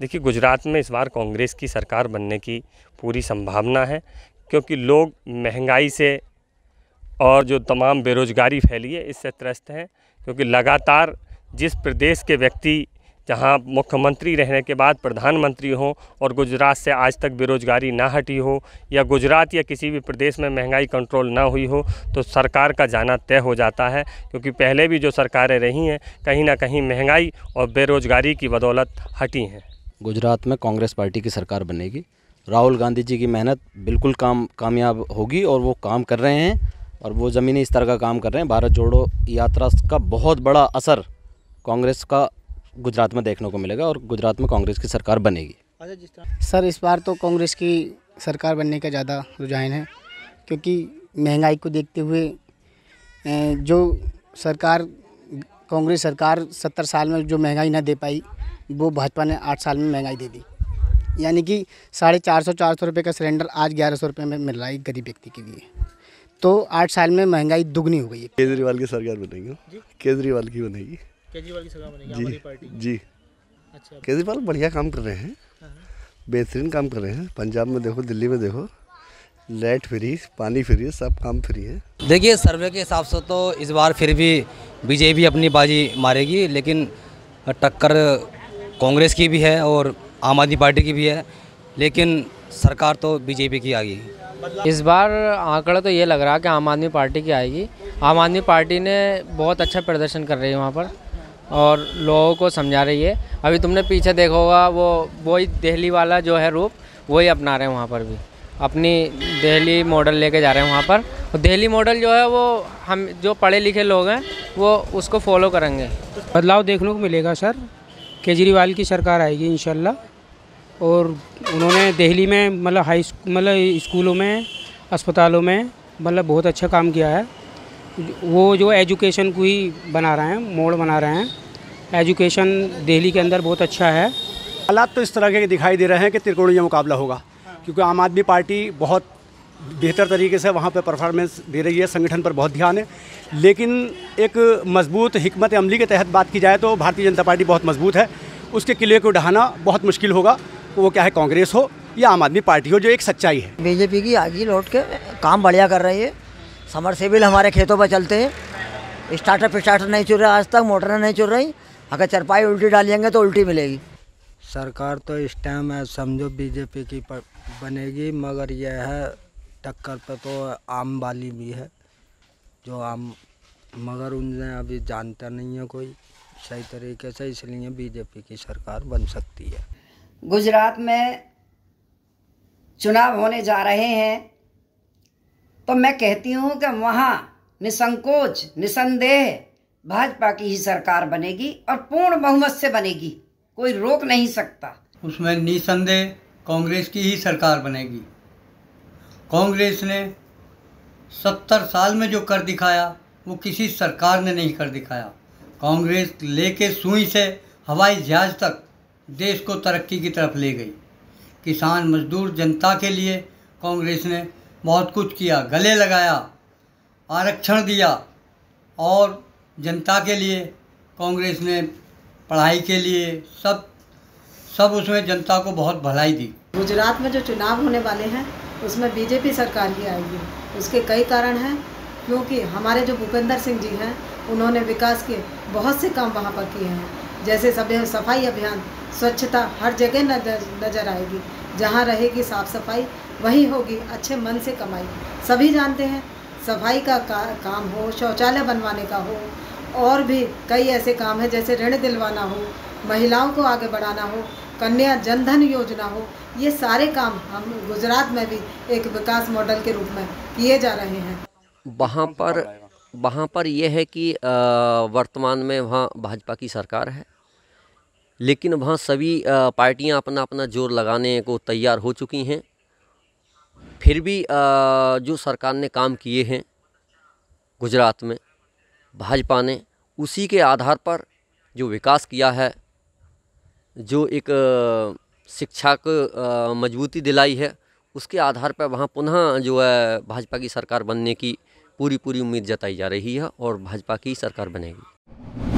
देखिए, गुजरात में इस बार कांग्रेस की सरकार बनने की पूरी संभावना है, क्योंकि लोग महँगाई से और जो तमाम बेरोज़गारी फैली है, इससे त्रस्त हैं, क्योंकि लगातार जिस प्रदेश के व्यक्ति, जहाँ मुख्यमंत्री रहने के बाद प्रधानमंत्री हों और गुजरात से आज तक बेरोज़गारी ना हटी हो, या गुजरात या किसी भी प्रदेश में महँगाई कंट्रोल ना हुई हो तो सरकार का जाना तय हो जाता है, क्योंकि पहले भी जो सरकारें रही हैं, कहीं ना कहीं महँगाई और बेरोज़गारी की बदौलत हटी हैं। गुजरात में कांग्रेस पार्टी की सरकार बनेगी। राहुल गांधी जी की मेहनत बिल्कुल काम कामयाब होगी और वो काम कर रहे हैं और वो ज़मीनी स्तर का काम कर रहे हैं। भारत जोड़ो यात्रा का बहुत बड़ा असर कांग्रेस का गुजरात में देखने को मिलेगा और गुजरात में कांग्रेस की सरकार बनेगी। सर इस बार तो कांग्रेस की सरकार बनने का ज़्यादा रुझान है क्योंकि महँगाई को देखते हुए जो सरकार कांग्रेस सरकार सत्तर साल में जो महँगाई ना दे पाई वो भाजपा ने आठ साल में महँगाई दे दी। यानी कि साढ़े चार सौ चार सौ रुपये का सिलेंडर आज ग्यारह सौ रुपये में मिल रहा है गरीब व्यक्ति के लिए। तो आठ साल में महँगाई दुगनी हो गई है। केजरीवाल की सरकार बनेगी। केजरीवाल की बनेगी। केजरीवाल की सरकार बनेगी जी। पार्टी जी। अच्छा। केजरीवाल बढ़िया काम कर रहे हैं। बेहतरीन काम कर रहे हैं। पंजाब में देखो दिल्ली में देखो। लाइट फ्री पानी फ्री सब काम फ्री है। देखिए सर्वे के हिसाब से तो इस बार फिर भी बीजेपी अपनी बाजी मारेगी लेकिन टक्कर कांग्रेस की भी है और आम आदमी पार्टी की भी है लेकिन सरकार तो बीजेपी की आ गई इस बार आंकड़ा तो ये लग रहा है कि आम आदमी पार्टी की आएगी। आम आदमी पार्टी ने बहुत अच्छा प्रदर्शन कर रही है वहाँ पर और लोगों को समझा रही है। अभी तुमने पीछे देखा होगा वो वही दिल्ली वाला जो है रूप वही अपना रहे हैं वहाँ पर भी। अपनी दिल्ली मॉडल लेके जा रहे हैं वहाँ पर। और दिल्ली मॉडल जो है वो हम जो पढ़े लिखे लोग हैं वो उसको फॉलो करेंगे। बदलाव देखने को मिलेगा सर। केजरीवाल की सरकार आएगी इन और उन्होंने दिल्ली में मतलब हाई मतलब स्कूलों में, अस्पतालों में मतलब बहुत अच्छा काम किया है। वो जो एजुकेशन को ही बना रहे हैं, मोड़ बना रहे हैं। एजुकेशन दिल्ली के अंदर बहुत अच्छा है। हालात तो इस तरह के दिखाई दे रहे हैं कि त्रिकोणीय मुकाबला होगा, क्योंकि आम आदमी पार्टी बहुत बेहतर तरीके से वहाँ पर परफॉर्मेंस दे रही है संगठन पर बहुत ध्यान है। लेकिन एक मज़बूत हमत अमली के तहत बात की जाए तो भारतीय जनता पार्टी बहुत मज़बूत है। उसके किले को ढहाना बहुत मुश्किल होगा। वो क्या है कांग्रेस हो या आम आदमी पार्टी हो जो एक सच्चाई है। बीजेपी की आगे लौट के काम बढ़िया कर रही है। समर सेबिल हमारे खेतों पर चलते हैं। स्टार्टअप स्टार्टर नहीं चुर रहा आज तक मोटर नहीं चुर रही। अगर चरपाई उल्टी डालेंगे तो उल्टी मिलेगी। सरकार तो इस टाइम है समझो बीजेपी की बनेगी मगर यह है टक्कर पे तो आम वाली भी है जो आम मगर उन्हें अभी जानता नहीं है कोई सही तरीके से इसलिए बीजेपी की सरकार बन सकती है। गुजरात में चुनाव होने जा रहे हैं तो मैं कहती हूँ कि वहाँ निसंकोच निसंदेह भाजपा की ही सरकार बनेगी और पूर्ण बहुमत से बनेगी कोई रोक नहीं सकता। उसमें निसंदेह कांग्रेस की ही सरकार बनेगी। कांग्रेस ने सत्तर साल में जो कर दिखाया, वो किसी सरकार ने नहीं कर दिखाया। कांग्रेस लेके सुई से हवाई जहाज़ तक देश को तरक्की की तरफ़ ले गई। किसान मजदूर जनता के लिए कांग्रेस ने बहुत कुछ किया, गले लगाया, आरक्षण दिया और जनता के लिए, कांग्रेस ने पढ़ाई के लिए सब सब उसमें जनता को बहुत भलाई दी। गुजरात में जो चुनाव होने वाले हैं उसमें बीजेपी सरकार ही आएगी। उसके कई कारण हैं क्योंकि हमारे जो भूपेंद्र सिंह जी हैं उन्होंने विकास के बहुत से काम वहाँ पर किए हैं। जैसे सब सफ़ाई अभियान स्वच्छता हर जगह नज़र नज़र आएगी। जहाँ रहेगी साफ़ सफ़ाई वही होगी अच्छे मन से कमाई। सभी जानते हैं सफ़ाई का, का काम हो शौचालय बनवाने का हो और भी कई ऐसे काम हैं जैसे ऋण दिलवाना हो महिलाओं को आगे बढ़ाना हो कन्या जनधन योजना हो ये सारे काम हम गुजरात में भी एक विकास मॉडल के रूप में किए जा रहे हैं। वहाँ पर वहाँ पर यह है कि वर्तमान में वहाँ भाजपा की सरकार है, लेकिन वहाँ सभी पार्टियाँ अपना अपना ज़ोर लगाने को तैयार हो चुकी हैं। फिर भी जो सरकार ने काम किए हैं गुजरात में, भाजपा ने, उसी के आधार पर जो विकास किया है, जो एक शिक्षा को मजबूती दिलाई है, उसके आधार पर वहाँ पुनः जो है भाजपा की सरकार बनने की पूरी पूरी उम्मीद जताई जा रही है और भाजपा की सरकार बनेगी।